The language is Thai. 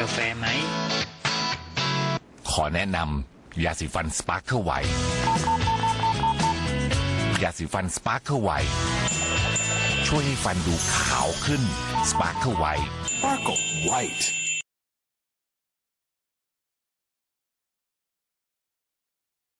กาแฟไหม ขอแนะนำยาสีฟันสปาร์เอร์ไวยาสีฟันสปาร์เอร์ไวช่วยให้ฟันดูขาวขึ้นสปาร์เอร์ไวท์ Sparkle White.